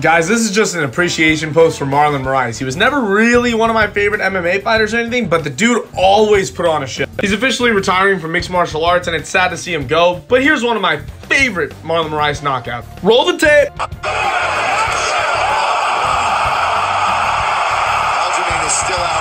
Guys, this is just an appreciation post for Marlon Moraes. He was never really one of my favorite MMA fighters or anything, but the dude always put on a show. He's officially retiring from mixed martial arts, and it's sad to see him go, but here's one of my favorite Marlon Moraes knockout. Roll the tape! Aljamain is still out.